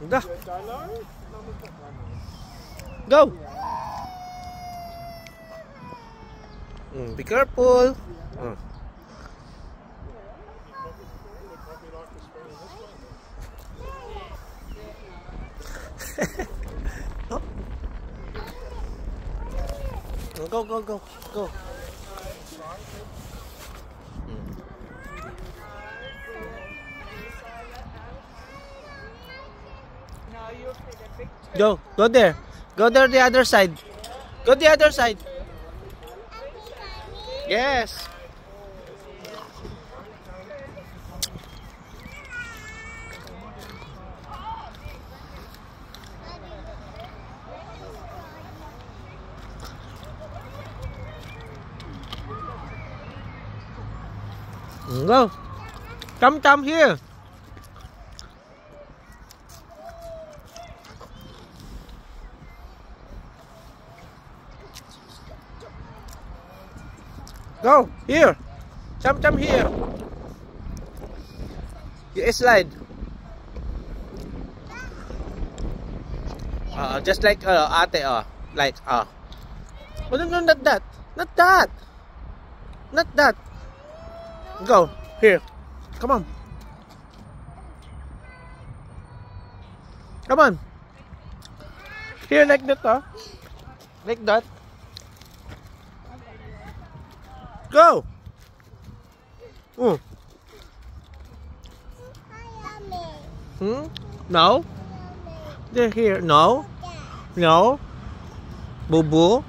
Go. Go. Mm, be careful. Mm. oh. Go, go, go, go. Mm. Go, go there. Go there the other side. Go the other side. Yes. Go. Come, come here. Go, here. Jump, jump here. You slide. Uh, just like uh, ate, uh, like, uh. Oh, no, no, not that. Not that. Not that. Go, here. Come on. Come on. Here, like that, uh. Like that. Go. Mm. Hmm? No? They're here. No? No? Boo boo?